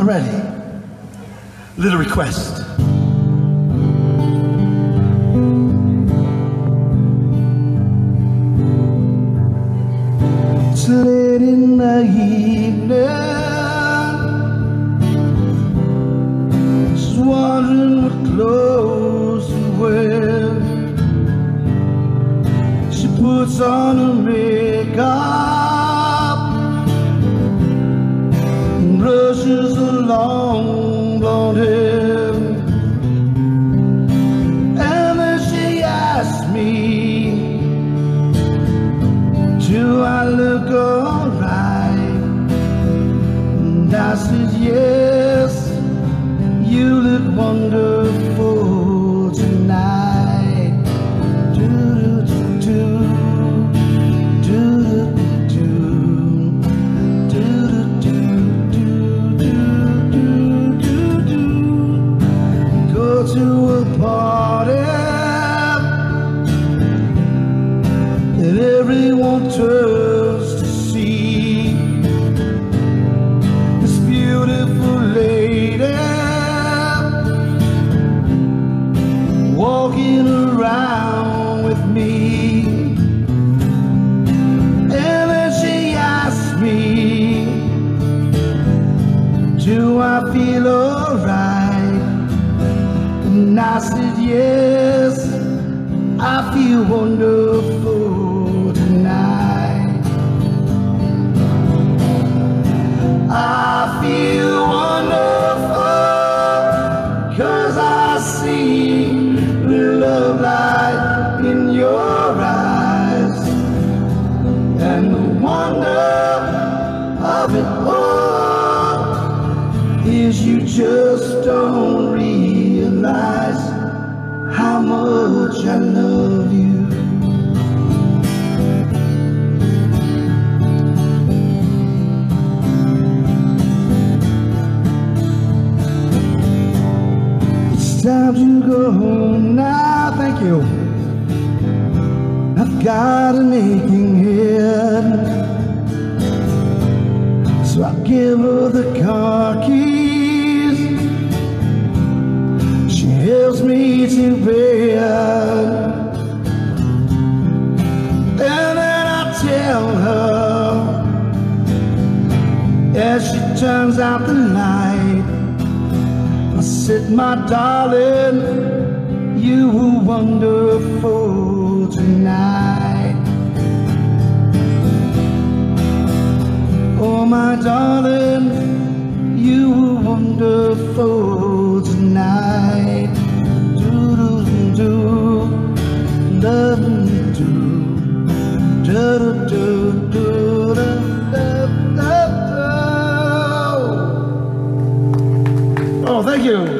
I'm ready. Little request. It's late in the evening. Just wondering what clothes to wear. She puts on her makeup brushes her long blonde hair. And then she asks me. Do I look alright? And I said, yes, you look wonderful party that everyone turns to see this beautiful lady walking around I said, Yes. I feel wonderful tonight. I feel wonderful cause I see the love light in your eyes and the wonder of it all is you just time to go home now, thank you. I've got an aching head. So I give her the car keys. She helps me to bed. And then I tell her as she turns out the light said, my darling, you were wonderful tonight. Oh, my darling, you were wonderful tonight. Do do do, love me do, do do do do. Oh, thank you.